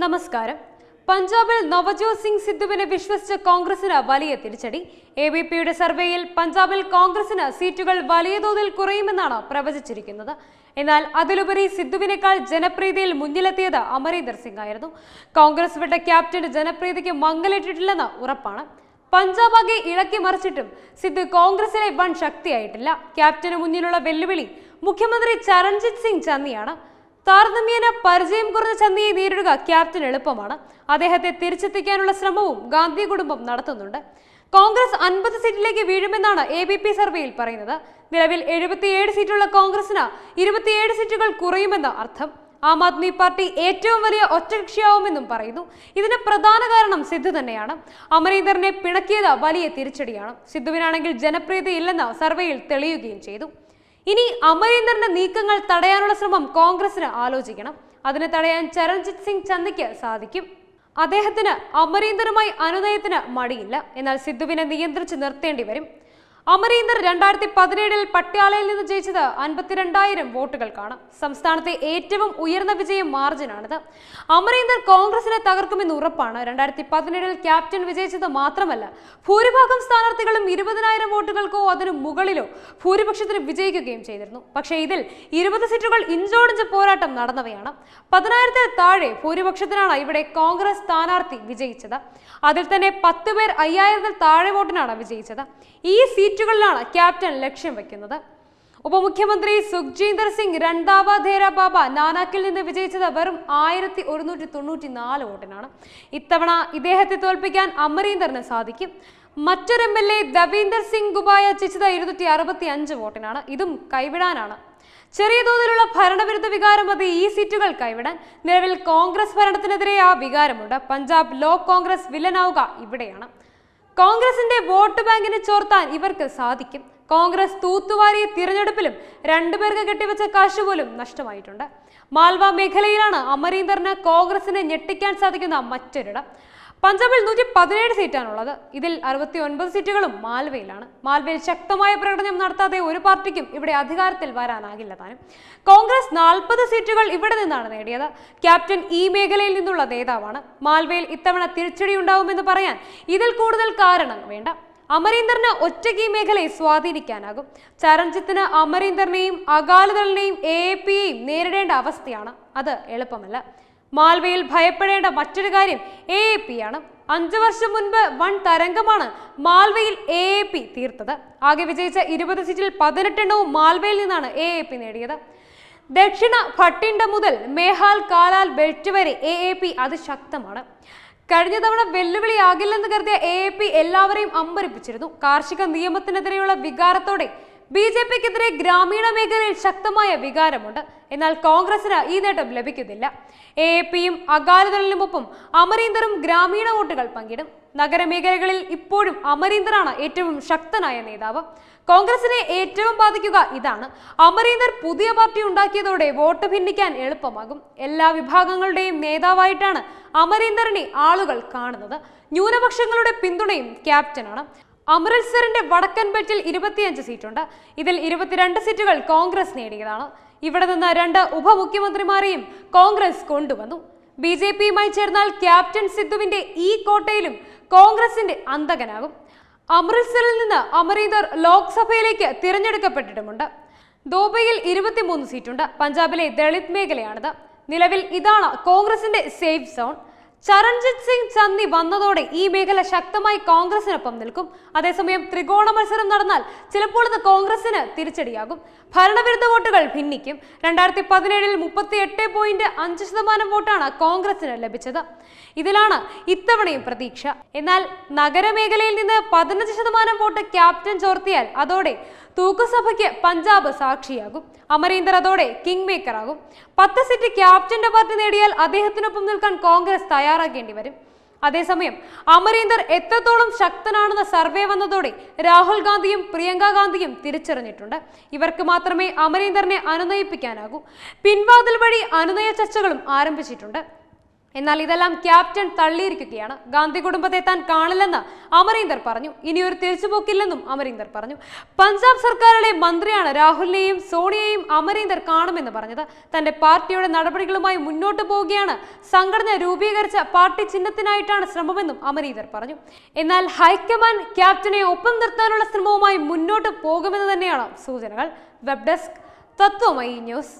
നമസ്കാരം. പഞ്ചാബിൽ നവജോത് സിംഗ് സിദ്ധുവിനെ വിശ്വസിച്ച കോൺഗ്രസിന് വലിയ തിരിച്ചടി. എ ബി പിയുടെ സർവേയിൽ പഞ്ചാബിൽ കോൺഗ്രസിന് സീറ്റുകൾ വലിയ തോതിൽ കുറയുമെന്നാണ് പ്രവചിച്ചിരിക്കുന്നത്. എന്നാൽ അതിലുപരി സിദ്ധുവിനേക്കാൾ ജനപ്രീതിയിൽ മുന്നിലെത്തിയത് അമരീന്ദർ സിംഗ് ആയിരുന്നു. കോൺഗ്രസ് വിട്ട ക്യാപ്റ്റന് ജനപ്രീതിക്ക് മങ്ങലേറ്റിട്ടില്ലെന്ന് ഉറപ്പാണ്. പഞ്ചാബ് ആകെ ഇളക്കി മറിച്ചിട്ടും സിദ്ധു കോൺഗ്രസിലെ വൻ ശക്തിയായിട്ടില്ല. ക്യാപ്റ്റന് മുന്നിലുള്ള വെല്ലുവിളി മുഖ്യമന്ത്രി ചരൺജിത് സിംഗ് ചന്നിയാണ്. താരതമ്യേന പരിചയം കുറഞ്ഞ ചന്ദിയെ നേരിടുക ക്യാപ്റ്റൻ എളുപ്പമാണ്. അദ്ദേഹത്തെ തിരിച്ചെത്തിക്കാനുള്ള ശ്രമവും ഗാന്ധി കുടുംബം നടത്തുന്നുണ്ട്. കോൺഗ്രസ് അൻപത് സീറ്റിലേക്ക് വീഴുമെന്നാണ് എ ബി പി സർവേയിൽ പറയുന്നത്. നിലവിൽ എഴുപത്തിയേഴ് സീറ്റുള്ള കോൺഗ്രസിന് ഇരുപത്തിയേഴ് സീറ്റുകൾ കുറയുമെന്ന അർത്ഥം. ആം ആദ്മി പാർട്ടി ഏറ്റവും വലിയ ഒറ്റകക്ഷിയാവുമെന്നും പറയുന്നു. ഇതിന് പ്രധാന കാരണം സിദ്ധു തന്നെയാണ്. അമരീന്ദറിനെ പിണക്കിയത് വലിയ തിരിച്ചടിയാണ്. സിദ്ധുവിനാണെങ്കിൽ ജനപ്രീതി ഇല്ലെന്ന് സർവേയിൽ തെളിയുകയും ചെയ്തു. ഇനി അമരീന്ദറിന്റെ നീക്കങ്ങൾ തടയാനുള്ള ശ്രമം കോൺഗ്രസിന് ആലോചിക്കണം. അതിനെ തടയാൻ ചരൺജിത് സിംഗ് ചന്ദയ്ക്ക് സാധിക്കും. അദ്ദേഹത്തിന് അമരീന്ദറുമായി അനുനയത്തിന് മടിയില്ല. എന്നാൽ സിദ്ധുവിനെ നിയന്ത്രിച്ച് നിർത്തേണ്ടി വരും. അമരീന്ദർ രണ്ടായിരത്തി പതിനേഴിൽ പട്യാലയിൽ നിന്ന് ജയിച്ചത് അൻപത്തിരണ്ടായിരം വോട്ടുകൾക്കാണ്. സംസ്ഥാനത്തെ ഏറ്റവും ഉയർന്ന വിജയം മാർജിനാണിത്. അമരീന്ദർ കോൺഗ്രസിനെ തകർക്കുമെന്ന് ഉറപ്പാണ്. രണ്ടായിരത്തി പതിനേഴിൽ ക്യാപ്റ്റൻ വിജയിച്ചത് മാത്രമല്ല ഭൂരിഭാഗം സ്ഥാനാർത്ഥികളും ഇരുപതിനായിരം വോട്ടുകൾക്കോ അതിനു മുകളിലോ ഭൂരിപക്ഷത്തിന് വിജയിക്കുകയും ചെയ്തിരുന്നു. പക്ഷേ ഇതിൽ ഇരുപത് സീറ്റുകൾ ഇഞ്ചോടിഞ്ച് പോരാട്ടം നടന്നവയാണ്. പതിനായിരത്തിൽ താഴെ ഭൂരിപക്ഷത്തിനാണ് ഇവിടെ കോൺഗ്രസ് സ്ഥാനാർത്ഥി വിജയിച്ചത്. അതിൽ തന്നെ പത്ത് പേർ അയ്യായിരത്തിൽ താഴെ വോട്ടിനാണ് വിജയിച്ചത്. ഈ സീറ്റുകളിലാണ് ക്യാപ്റ്റൻ ലക്ഷ്യം വെക്കുന്നത്. ഉപമുഖ്യമന്ത്രി സുഖ്ജീന്ദർ സിംഗ് രണ്ടാവ ധേര ബാബ നാനാക്കിൽ നിന്ന് വിജയിച്ചത് വെറും ആയിരത്തി ഒരുന്നൂറ്റി തൊണ്ണൂറ്റി നാല് വോട്ടിനാണ്. ഇത്തവണ ഇദ്ദേഹത്തെ തോൽപ്പിക്കാൻ അമരീന്ദറിന് സാധിക്കും. മറ്റൊരു M L A Davinder Singh ഗുബായ ചിച്ചത് ഇരുന്നൂറ്റി അറുപത്തി അഞ്ച് വോട്ടിനാണ്. ഇതും കൈവിടാനാണ്. ചെറിയ തോതിലുള്ള ഭരണവിരുദ്ധ വികാരം അത് ഈ സീറ്റുകൾ കൈവിടാൻ. നിലവിൽ കോൺഗ്രസ് ഭരണത്തിനെതിരെ ആ വികാരമുണ്ട്. പഞ്ചാബ് ലോ കോൺഗ്രസ് വില്ലനാവുക ഇവിടെയാണ്. കോൺഗ്രസിന്റെ വോട്ട് ബാങ്കിനെ ചോർത്താൻ ഇവർക്ക് സാധിക്കും. കോൺഗ്രസ് തൂത്തുവാരിയ തിരഞ്ഞെടുപ്പിലും രണ്ടുപേർക്ക് കെട്ടിവെച്ച കാശ് പോലും നഷ്ടമായിട്ടുണ്ട്. മാൽവ മേഖലയിലാണ് അമരീന്ദറിന് കോൺഗ്രസിനെ ഞെട്ടിക്കാൻ സാധിക്കുന്ന മറ്റൊരിടം. പഞ്ചാബിൽ നൂറ്റി പതിനേഴ് സീറ്റാണുള്ളത്. ഇതിൽ അറുപത്തി ഒൻപത് സീറ്റുകളും മാൽവയിലാണ്. മാൽവയിൽ ശക്തമായ പ്രകടനം നടത്താതെ ഒരു പാർട്ടിക്കും ഇവിടെ അധികാരത്തിൽ വരാനാകില്ല താനും. കോൺഗ്രസ് നാൽപ്പത് സീറ്റുകൾ ഇവിടെ നിന്നാണ് നേടിയത്. ക്യാപ്റ്റൻ ഈ മേഖലയിൽ നിന്നുള്ള നേതാവാണ്. മാൽവയിൽ ഇത്തവണ തിരിച്ചടി ഉണ്ടാവുമെന്ന് പറയാൻ ഇതിൽ കൂടുതൽ കാരണം വേണ്ട. അമരീന്ദറിന് ഒറ്റയ്ക്ക് ഈ മേഖലയെ സ്വാധീനിക്കാനാകും. ചരൺജിത്തിന് അമരീന്ദറിനെയും അകാലിദളിനെയും എ പിയെയും നേരിടേണ്ട അവസ്ഥയാണ്. അത് എളുപ്പമല്ല. മാൽവയിൽ ഭയപ്പെടേണ്ട മറ്റൊരു കാര്യം എ എ പി ആണ്. അഞ്ചു വർഷം മുൻപ് വൺ തരംഗമാണ് മാൽവയിൽ എ എ പി തീർത്തത്. ആകെ വിജയിച്ച ഇരുപത് സീറ്റിൽ പതിനെട്ടെണ്ണവും മാൽവയിൽ നിന്നാണ് എ എ പി നേടിയത്. ദക്ഷിണ ഭട്ടിണ്ട മുതൽ മേഹാൽ കാലാൽ ബെൽറ്റ് വരെ എ എ പി അതിശക്തമാണ്. കഴിഞ്ഞ തവണ വെല്ലുവിളിയാകില്ലെന്ന് കരുതിയ എ എ പി എല്ലാവരെയും അമ്പരിപ്പിച്ചിരുന്നു. കാർഷിക നിയമത്തിനെതിരെയുള്ള വികാരത്തോടെ ബി ജെ പിക്കെതിരെ ഗ്രാമീണ മേഖലയിൽ ശക്തമായ വികാരമുണ്ട്. എന്നാൽ കോൺഗ്രസിന് ഈ നേട്ടം ലഭിക്കുന്നില്ല. എ എ പിയും അകാലിദളിനുമൊപ്പം അമരീന്ദറും ഗ്രാമീണ വോട്ടുകൾ പങ്കിടും. നഗരമേഖലകളിൽ ഇപ്പോഴും അമരീന്ദറാണ് ഏറ്റവും ശക്തനായ നേതാവ്. കോൺഗ്രസിനെ ഏറ്റവും ബാധിക്കുക ഇതാണ്. അമരീന്ദർ പുതിയ പാർട്ടി ഉണ്ടാക്കിയതോടെ വോട്ട് ഭിന്നിക്കാൻ എളുപ്പമാകും. എല്ലാ വിഭാഗങ്ങളുടെയും നേതാവായിട്ടാണ് അമരീന്ദറിനെ ആളുകൾ കാണുന്നത്. ന്യൂനപക്ഷങ്ങളുടെ പിന്തുണയും ക്യാപ്റ്റനാണ്. അമൃത്സറിന്റെ വടക്കൻ ബെൽറ്റിൽ ഇരുപത്തിയഞ്ച് സീറ്റുണ്ട്. ഇതിൽ ഇരുപത്തിരണ്ട് സീറ്റുകൾ കോൺഗ്രസ് നേടിയതാണ്. ഇവിടെ നിന്ന് രണ്ട് ഉപമുഖ്യമന്ത്രിമാരെയും കോൺഗ്രസ് കൊണ്ടുവന്നു. ബി ജെ പിയുമായി ചേർന്നാൽ ക്യാപ്റ്റൻ സിദ്ധുവിന്റെ ഈ കോട്ടയിലും കോൺഗ്രസിന്റെ അന്തകനാകും. അമൃത്സറിൽ നിന്ന് അമരീന്ദർ ലോക്സഭയിലേക്ക് തിരഞ്ഞെടുക്കപ്പെട്ടിട്ടുമുണ്ട്. ദോബയിൽ ഇരുപത്തിമൂന്ന് സീറ്റുണ്ട്. പഞ്ചാബിലെ ദളിത് മേഖലയാണിത്. നിലവിൽ ഇതാണ് കോൺഗ്രസിന്റെ സേഫ് സോൺ. ചരൺജിത് സിംഗ് ചന്ദി വന്നതോടെ ഈ മേഖല ശക്തമായി കോൺഗ്രസിനൊപ്പം നിൽക്കും. അതേസമയം ത്രികോണ മത്സരം നടന്നാൽ ചിലപ്പോൾ ഇത് കോൺഗ്രസിന് തിരിച്ചടിയാകും. ഭരണവിരുദ്ധ വോട്ടുകൾ ഭിന്നിക്കും. രണ്ടായിരത്തി പതിനേഴിൽ മുപ്പത്തി എട്ട് പോയിന്റ് അഞ്ച് ശതമാനം വോട്ടാണ് കോൺഗ്രസിന് ലഭിച്ചത്. ഇതിലാണ് ഇത്തവണയും പ്രതീക്ഷ. എന്നാൽ നഗരമേഖലയിൽ നിന്ന് പതിനഞ്ച് ശതമാനം വോട്ട് ക്യാപ്റ്റൻ ചോർത്തിയാൽ അതോടെ തൂക്കുസഭയ്ക്ക് പഞ്ചാബ് സാക്ഷിയാകും. അമരീന്ദർ അതോടെ കിങ് മേക്കർ ആകും പത്ത് സീറ്റ് ക്യാപ്റ്റന്റെ പാർട്ടി നേടിയാൽ അദ്ദേഹത്തിനൊപ്പം നിൽക്കാൻ കോൺഗ്രസ് തയ്യാറാക്കേണ്ടി വരും. അതേസമയം അമരീന്ദർ എത്രത്തോളം ശക്തനാണെന്ന സർവേ വന്നതോടെ രാഹുൽ ഗാന്ധിയും പ്രിയങ്ക ഗാന്ധിയും തിരിച്ചറിഞ്ഞിട്ടുണ്ട്. ഇവർക്ക് മാത്രമേ അമരീന്ദറിനെ അനുനയിപ്പിക്കാനാകൂ. പിൻവാതിൽ വഴി അനുനയ ചർച്ചകളും ആരംഭിച്ചിട്ടുണ്ട്. എന്നാൽ ഇതെല്ലാം ക്യാപ്റ്റൻ തള്ളിയിരിക്കുകയാണ്. ഗാന്ധി കുടുംബത്തെ താൻ കാണില്ലെന്ന് അമരീന്ദർ പറഞ്ഞു. ഇനിയൊരു തിരിച്ചുപോക്കില്ലെന്നും അമരീന്ദർ പറഞ്ഞു. പഞ്ചാബ് സർക്കാരിലെ മന്ത്രിയാണ് രാഹുലിനെയും സോണിയയെയും അമരീന്ദർ കാണുമെന്ന് പറഞ്ഞത്. തന്റെ പാർട്ടിയുടെ നടപടികളുമായി മുന്നോട്ട് പോവുകയാണ്. സംഘടന രൂപീകരിച്ച പാർട്ടി ചിഹ്നത്തിനായിട്ടാണ് ശ്രമമെന്നും അമരീന്ദർ പറഞ്ഞു. എന്നാൽ ഹൈക്കമാൻഡ് ക്യാപ്റ്റനെ ഒപ്പം നിർത്താനുള്ള ശ്രമവുമായി മുന്നോട്ട് പോകുമെന്ന് തന്നെയാണ് സൂചനകൾ. Web desk Tatwamayi news.